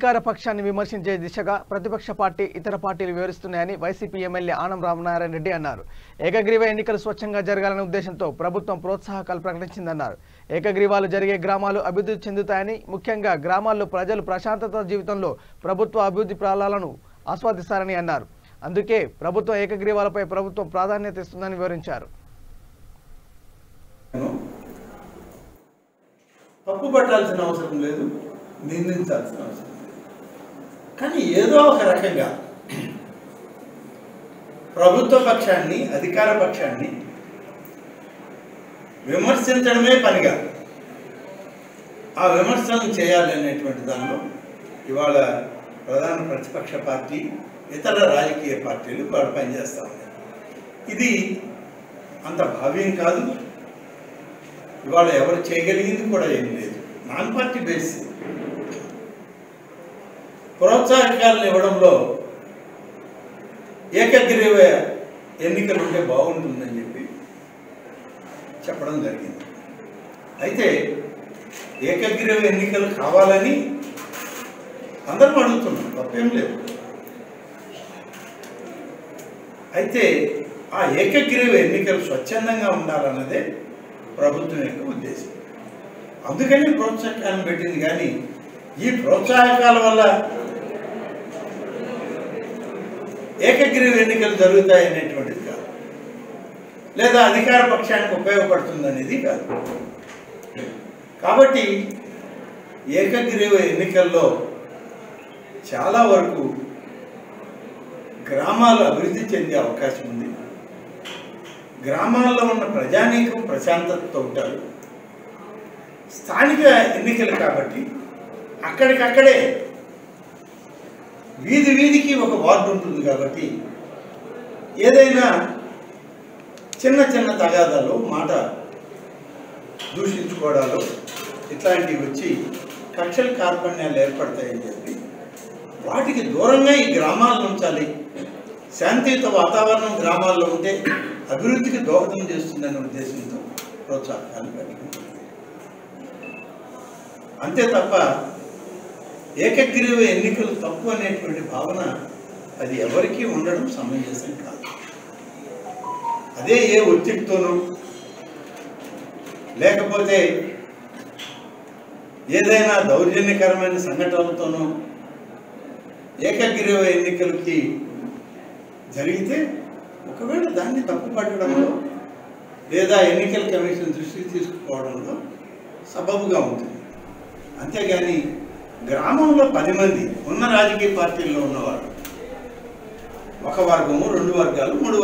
అధికార పక్షాన్ని విమర్శించే దిశగా ప్రతిపక్ష పార్టీ ఇతర పార్టీలు వివరిస్తున్నాయని వైసీపీ ఎమ్మెల్యే ఆనం రామనారాయణ రెడ్డి అన్నారు. ఏకగ్రీవ ఎన్నికలు స్వచ్ఛంగా జరగాలనే ఉద్దేశంతో ప్రభుత్వం ప్రోత్సాహకాలు ప్రకటించిందన్నారు. ఏకగ్రీవాలు జరిగే గ్రామాలు అభివృద్ధి చెందుతాయని ముఖ్యంగా గ్రామాల్లో ప్రజలు ప్రశాంతత జీవితంలో ప్రభుత్వ అభివృద్ధి ప్రాణాలను ఆస్వాదిస్తారని అన్నారు. అందుకే ప్రభుత్వం ఏకగ్రీవాలపై ప్రభుత్వం ప్రాధాన్యత ఇస్తుందని వివరించారు. తప్పు పట్టాల్సిన అవసరం లేదు నిందించాల్సిన అవసరం కానీ ఏదో ఒక రకంగా ప్రభుత్వ పక్షాన్ని అధికార పక్షాన్ని విమర్శించడమే పనిగా ఆ విమర్శలను చేయాలి అనేటువంటి దానిలో ఇవాళ ప్రధాన ప్రతిపక్ష పార్టీ ఇతర రాజకీయ పార్టీలు వాడు పనిచేస్తూ ఉన్నాయి ఇది అంత భావ్యం కాదు. ఇవాళ ఎవరు చేయగలిగింది కూడా ఏం లేదు. Non party base. ప్రోత్సాహకాలను ఇవ్వడంలో ఏకగ్రీవ ఎన్నికలు ఉంటే బాగుంటుందని చెప్పి చెప్పడం జరిగింది. అయితే ఏకగ్రీవ ఎన్నికలు కావాలని అందరూ అడుగుతున్నారు తప్పేం లేదు. అయితే ఆ ఏకగ్రీవ ఎన్నికలు స్వచ్ఛందంగా ఉండాలన్నదే ప్రభుత్వం యొక్క ఉద్దేశం. అందుకని ప్రోత్సాహకాలను పెట్టింది కానీ ఈ ప్రోత్సాహకాల వల్ల ఏకగ్రీవ ఎన్నికలు జరుగుతాయి అనేటువంటిది కాదు. లేదా అధికార పక్షానికి ఉపయోగపడుతుంది అనేది కాదు. కాబట్టి ఏకగ్రీవ ఎన్నికల్లో చాలా వరకు గ్రామాలు అభివృద్ధి చెందే అవకాశం ఉంది. గ్రామాల్లో ఉన్న ప్రజానీకం ప్రశాంతతతో ఉంటారు. స్థానిక ఎన్నికలు కాబట్టి అక్కడికక్కడే వీధి వీధికి ఒక వార్డు ఉంటుంది కాబట్టి ఏదైనా చిన్న చిన్న తగాదాలు మాట దూషించుకోవడాలు ఇట్లాంటివి వచ్చి కక్షల కార్పణ్యాలు ఏర్పడతాయని చెప్పి వాటికి దూరంగా ఈ గ్రామాలను ఉంచాలి. శాంతియుత వాతావరణం గ్రామాల్లో ఉంటే అభివృద్ధికి దోహదం చేస్తుందనే ఉద్దేశంతో ప్రోత్సాహకాలు కలిగి అంతే తప్ప ఏకగ్రీవ ఎన్నికలు తప్పు అనేటువంటి భావన అది ఎవరికీ ఉండడం సమంజసం కాదు. అదే ఏ ఒత్తిడితోనూ లేకపోతే ఏదైనా దౌర్జన్యకరమైన సంఘటనలతోనూ ఏకగ్రీవ ఎన్నికలకి జరిగితే ఒకవేళ దాన్ని తప్పు పట్టడంలో లేదా ఎన్నికల కమిషన్ దృష్టికి తీసుకుపోవడంలో సబబుగా ఉంటుంది. అంతేగాని గ్రామంలో పది మంది ఉన్న రాజకీయ పార్టీల్లో ఉన్నవారు. ఒక వర్గము రెండు వర్గాలు మూడు